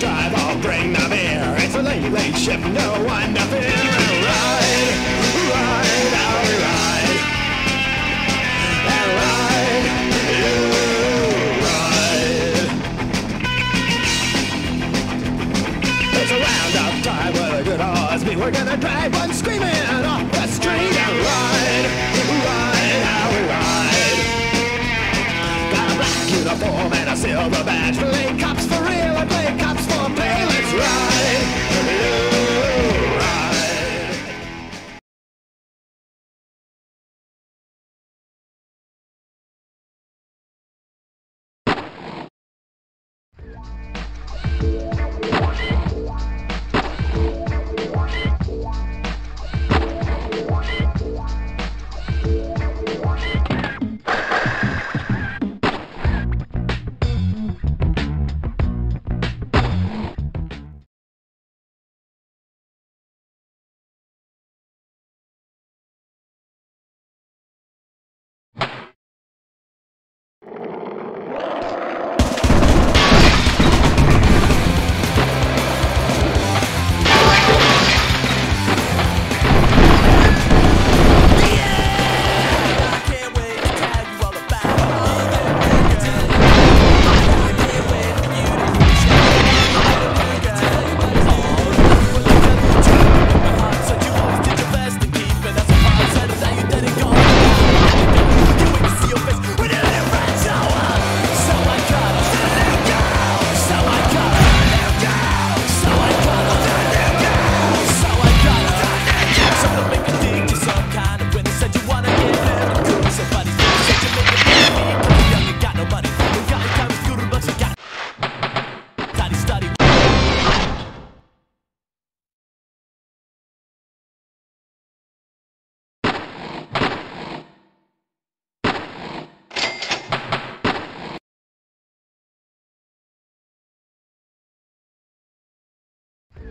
drive, I'll bring the beer. It's a late, late shift, no one to fear. And ride, ride, I'll ride. And ride, you ride. It's a roundup time with a good horse. Me, we're gonna drive one screaming off the street and ride, ride, we ride. Got a black uniform and a silver badge.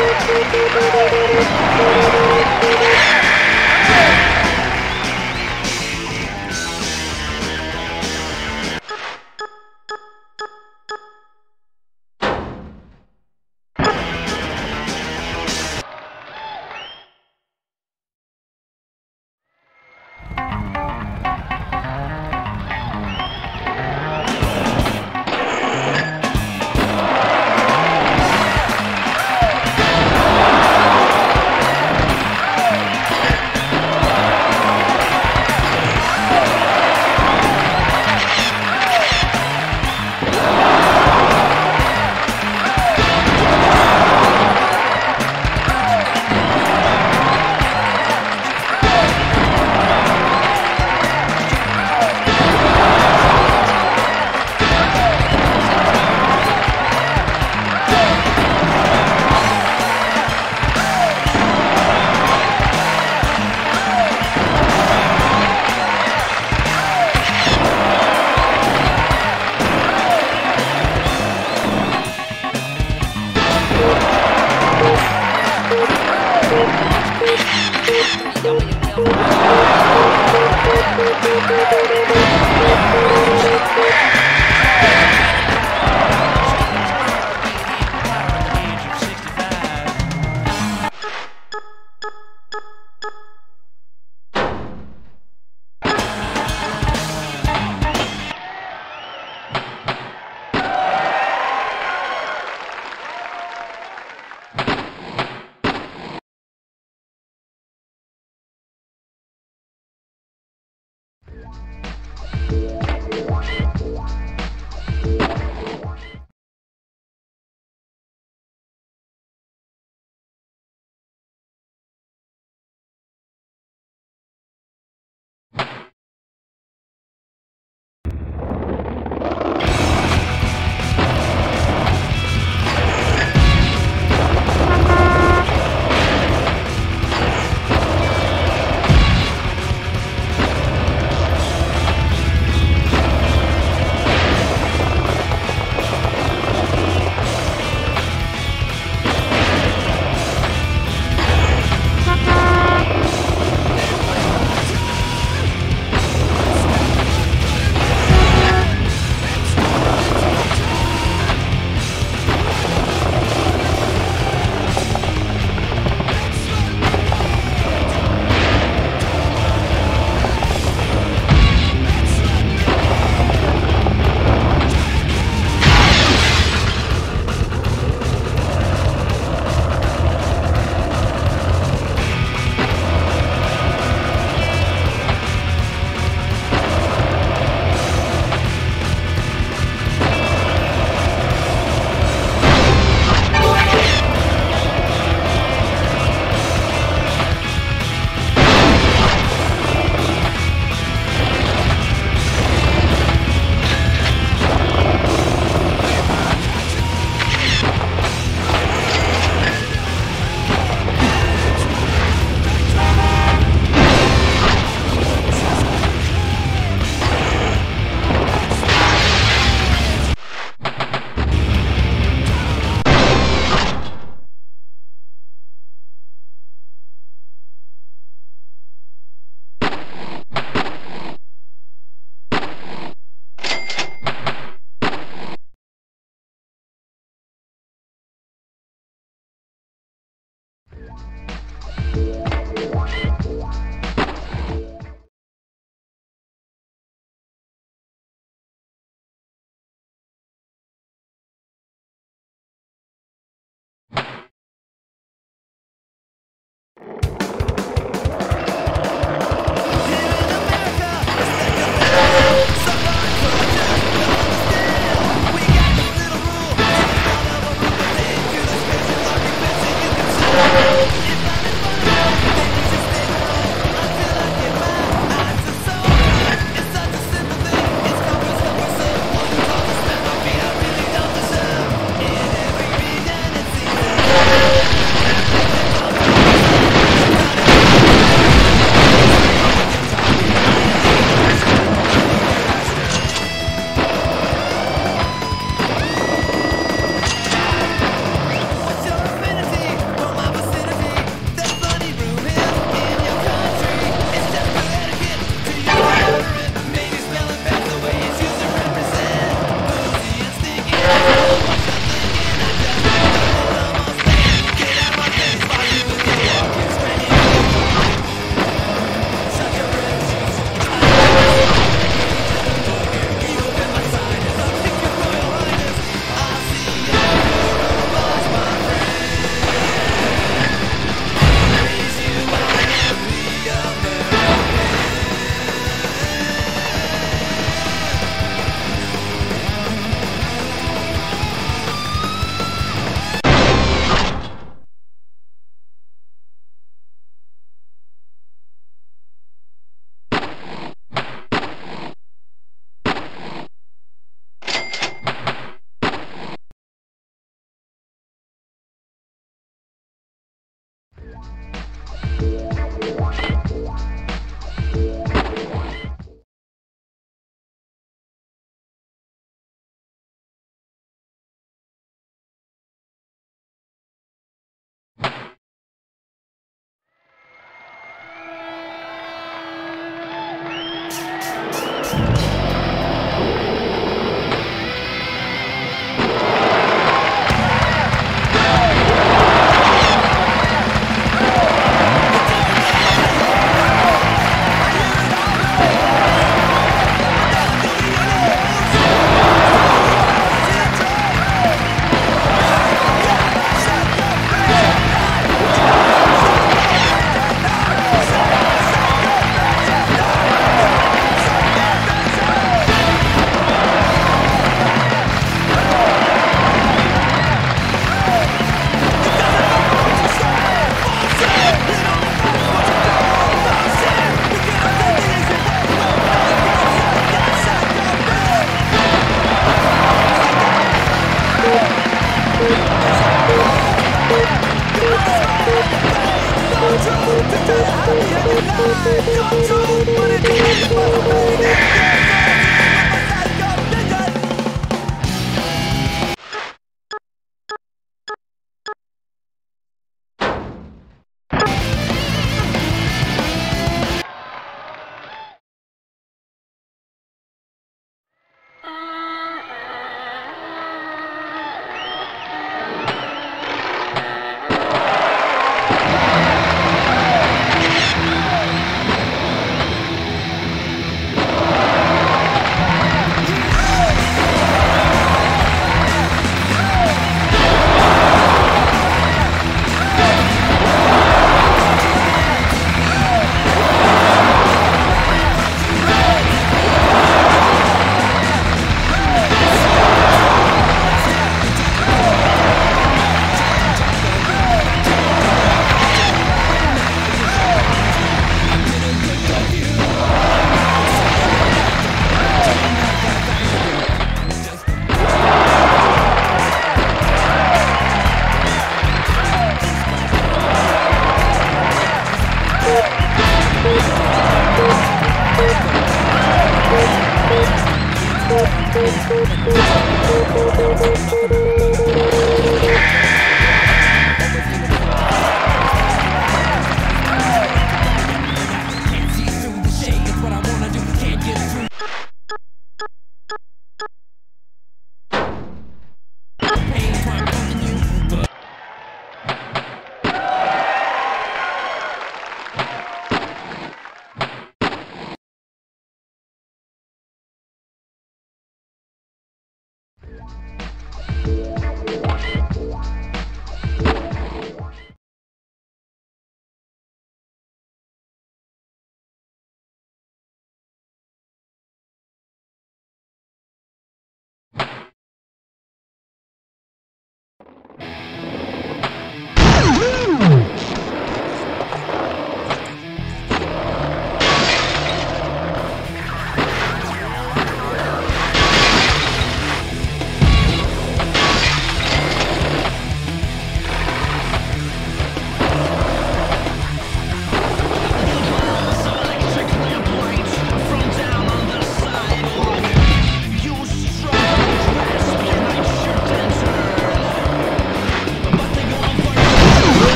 よいしょ。